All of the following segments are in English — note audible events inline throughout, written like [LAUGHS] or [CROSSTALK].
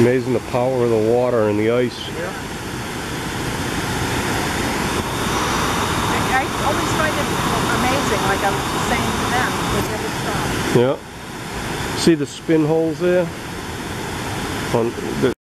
Amazing the power of the water and the ice. I, I always find it amazing, like I was saying to them, they never stop. Yeah. See the spin holes there? On the,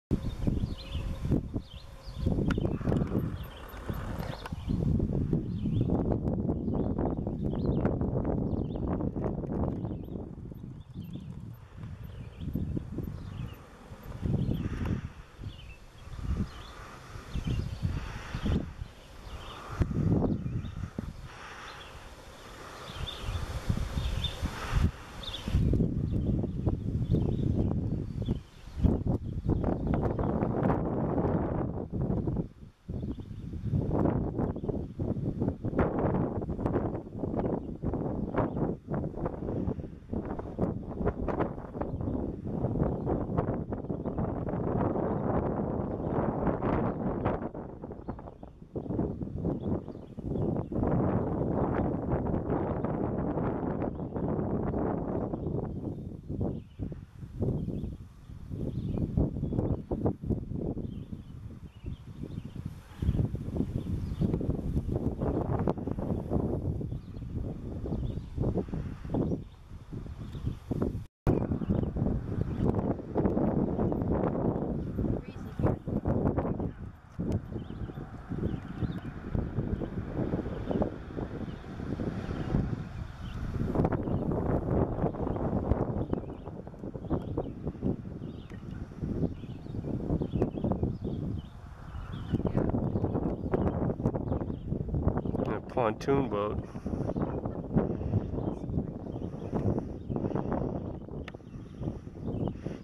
a pontoon boat.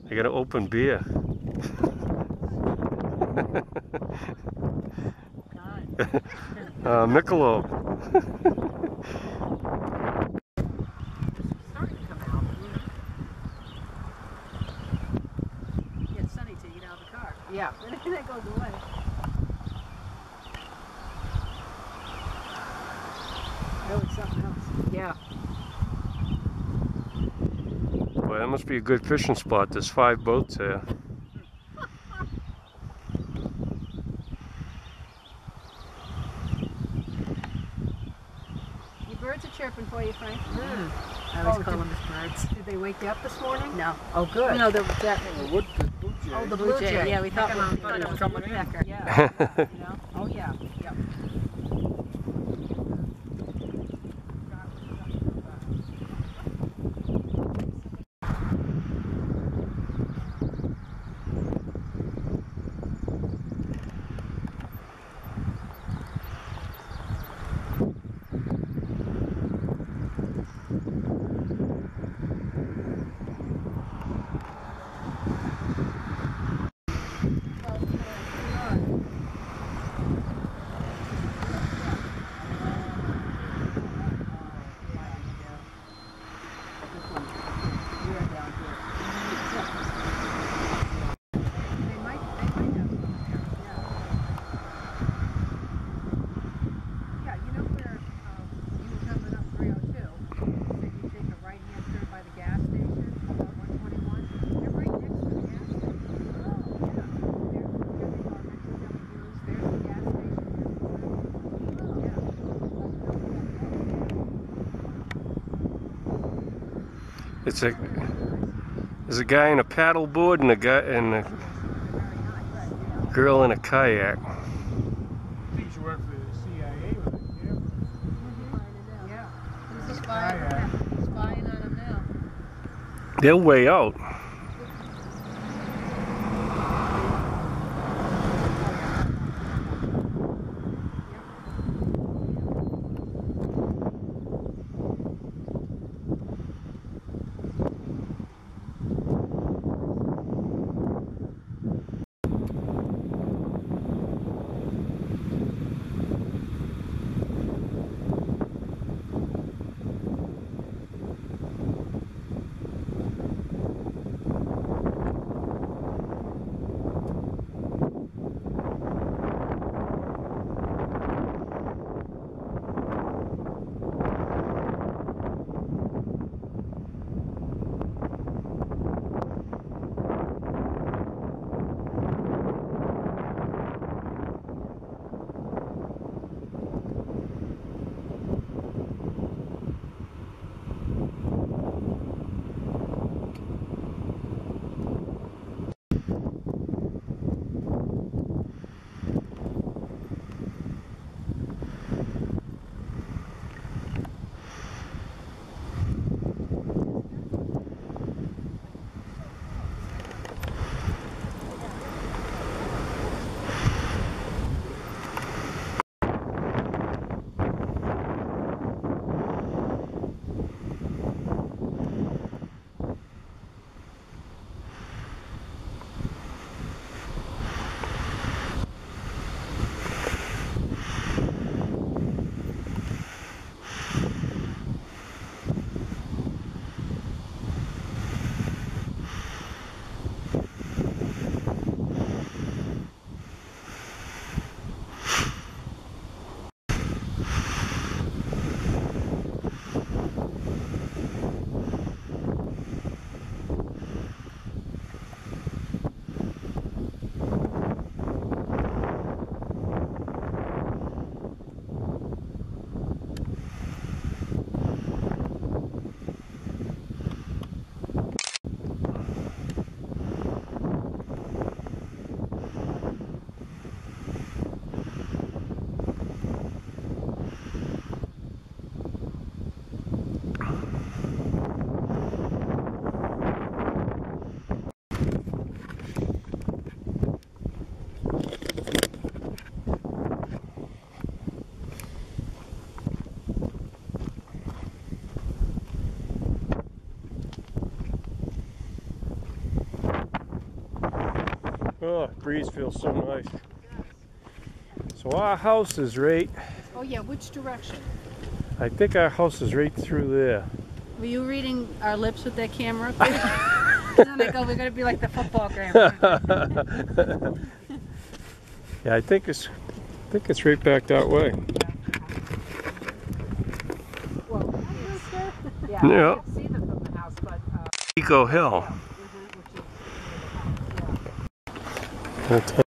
They got an open beer. [LAUGHS] uh, Michelob. starting to come out. Get Sunny to get out of. Yeah. Then [LAUGHS] that goes away. No, it's something else. Yeah. Boy, that must be a good fishing spot. There's five boats there. Your birds are chirping for you, Frank. Hmm. I always Oh, call did- them as birds. Did they wake you up this morning? No. Oh, good. No, the, that, oh, The wood, the blue jay. Oh, the blue blue jay. jay. Yeah, we thought, we thought it was a coming in. woodpecker. Yeah. [LAUGHS] you know? Oh, yeah. Yep. They might, they might have some there, yeah. Yeah, you know where, um, you were coming up three oh two, said you take a right-hand turn by the gas station, about one twenty-one, they're right next to the gas station. Oh, yeah, there, here they are, next to Deli Blues, there's the gas station, there's the, It's a there's a guy in a paddle board and a guy and a girl in a kayak. I think she Oh, breeze feels so nice. So our house is right, Oh yeah, which direction? I think our house is right through there. Were you reading our lips with that camera? up there? and then I go, we're gonna be like the football game. [LAUGHS] yeah, I think it's, I think it's right back that way. Well, yeah, Yeah. See the house, but, uh, Eco Hill. That's